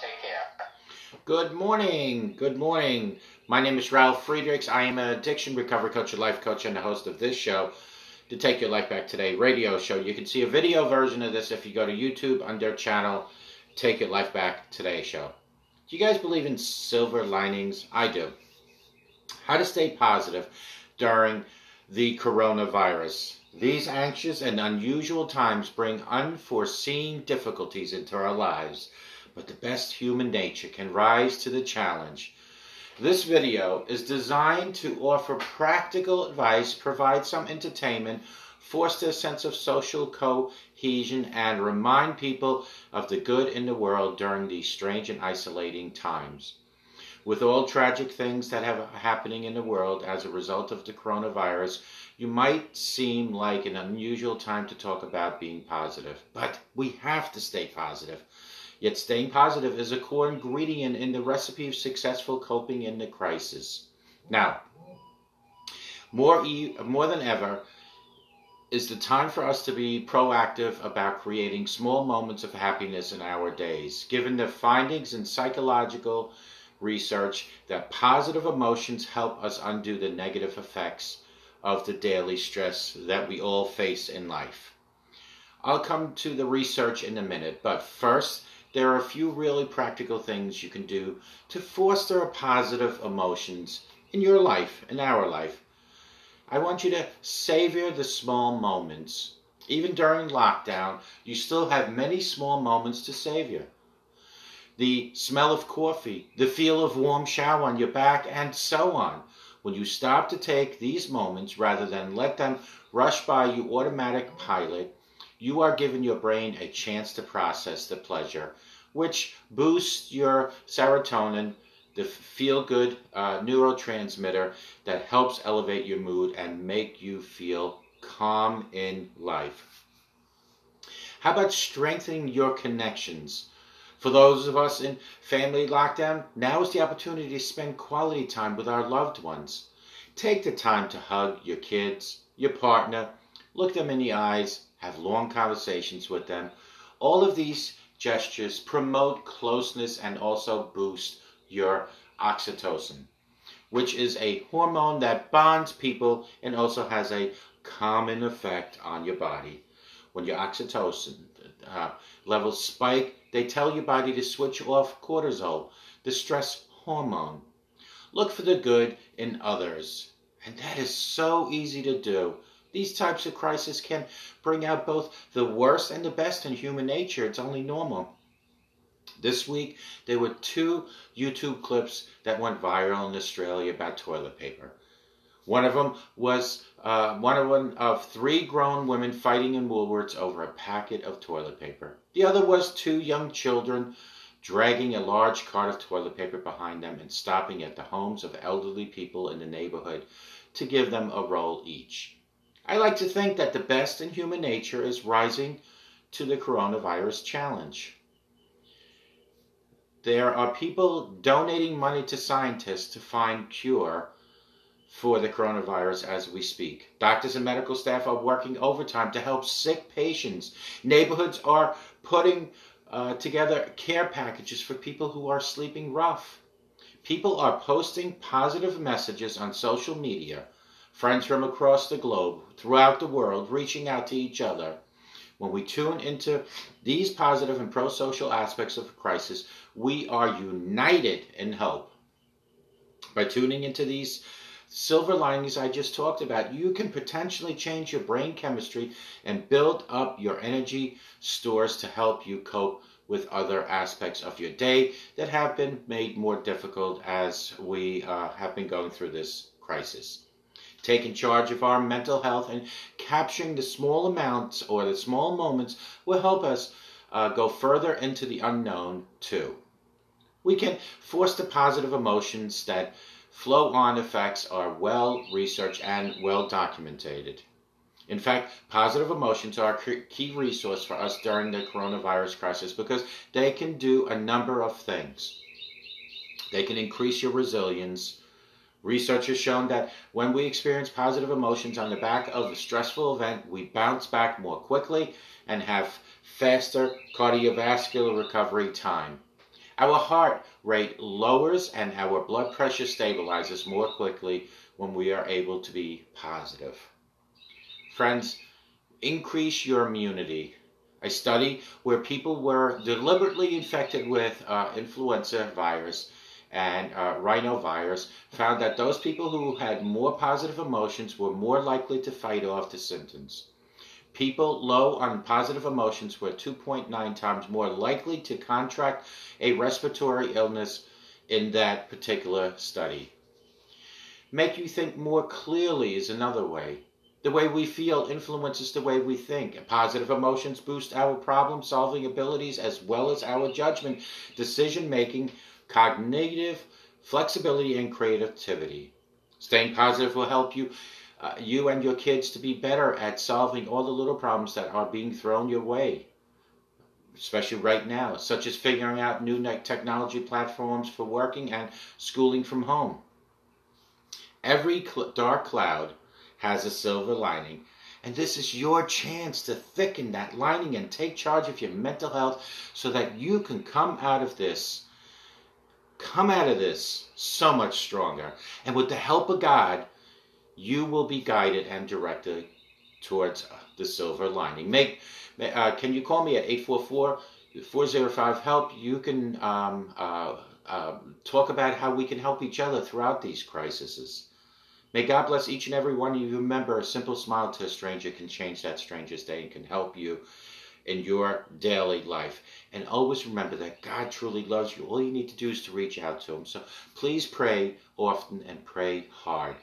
Take care. Good morning. Good morning. My name is Ralf Friedrichs. I am an addiction recovery coach, a life coach, and the host of this show, the Take Your Life Back Today radio show. You can see a video version of this if you go to YouTube under channel Take Your Life Back Today show. Do you guys believe in silver linings? I do. How to stay positive during the coronavirus. These anxious and unusual times bring unforeseen difficulties into our lives, but the best human nature can rise to the challenge. This video is designed to offer practical advice, provide some entertainment, foster a sense of social cohesion, and remind people of the good in the world during these strange and isolating times. With all tragic things that have happening in the world as a result of the coronavirus, you might seem like an unusual time to talk about being positive, but we have to stay positive. Yet staying positive is a core ingredient in the recipe of successful coping in the crisis. Now, more, e- more than ever, is the time for us to be proactive about creating small moments of happiness in our days. Given the findings in psychological research that positive emotions help us undo the negative effects of the daily stress that we all face in life. I'll come to the research in a minute, but first, there are a few really practical things you can do to foster positive emotions in your life, in our life. I want you to savor the small moments. Even during lockdown, you still have many small moments to savor the smell of coffee, the feel of warm shower on your back, and so on. When you stop to take these moments rather than let them rush by you automatic pilot, you are giving your brain a chance to process the pleasure, which boosts your serotonin, the feel good uh, neurotransmitter that helps elevate your mood and make you feel calm in life. How about strengthening your connections? For those of us in family lockdown, now is the opportunity to spend quality time with our loved ones. Take the time to hug your kids, your partner, look them in the eyes, have long conversations with them. All of these gestures promote closeness and also boost your oxytocin, which is a hormone that bonds people and also has a calming effect on your body. When your oxytocin uh, levels spike, they tell your body to switch off cortisol, the stress hormone. Look for the good in others. And that is so easy to do. These types of crises can bring out both the worst and the best in human nature. It's only normal. This week, there were two YouTube clips that went viral in Australia about toilet paper. One of them was uh, one of them of three grown women fighting in Woolworths over a packet of toilet paper. The other was two young children dragging a large cart of toilet paper behind them and stopping at the homes of elderly people in the neighborhood to give them a roll each. I like to think that the best in human nature is rising to the coronavirus challenge. There are people donating money to scientists to find cure for the coronavirus as we speak. Doctors and medical staff are working overtime to help sick patients. Neighborhoods are putting uh, together care packages for people who are sleeping rough. People are posting positive messages on social media. Friends from across the globe, throughout the world, reaching out to each other. When we tune into these positive and pro social aspects of crisis, we are united in hope. By tuning into these silver linings I just talked about, you can potentially change your brain chemistry and build up your energy stores to help you cope with other aspects of your day that have been made more difficult as we uh, have been going through this crisis. Taking charge of our mental health and capturing the small amounts or the small moments will help us uh, go further into the unknown too. We can force the positive emotions that flow on effects are well researched and well documented. In fact, positive emotions are a key resource for us during the coronavirus crisis because they can do a number of things. They can increase your resilience. Research has shown that when we experience positive emotions on the back of a stressful event, we bounce back more quickly and have faster cardiovascular recovery time. Our heart rate lowers and our blood pressure stabilizes more quickly when we are able to be positive. Friends, increase your immunity. A study where people were deliberately infected with uh, influenza virus and uh, rhinovirus found that those people who had more positive emotions were more likely to fight off the symptoms. People low on positive emotions were 2.9 times more likely to contract a respiratory illness in that particular study. Make you think more clearly is another way. The way we feel influences the way we think. Positive emotions boost our problem solving abilities as well as our judgment, decision making, cognitive flexibility, and creativity. Staying positive will help you uh, you and your kids to be better at solving all the little problems that are being thrown your way, especially right now, such as figuring out new technology platforms for working and schooling from home. Every cl- dark cloud has a silver lining, and this is your chance to thicken that lining and take charge of your mental health so that you can come out of this come out of this so much stronger. And with the help of God, you will be guided and directed towards the silver lining. Make, uh, can you call me at 844-405-HELP? You can um, uh, uh, talk about how we can help each other throughout these crises. May God bless each and every one of you. Remember, a simple smile to a stranger can change that stranger's day and can help you in your daily life. And always remember that God truly loves you. All you need to do is to reach out to Him. So please pray often and pray hard.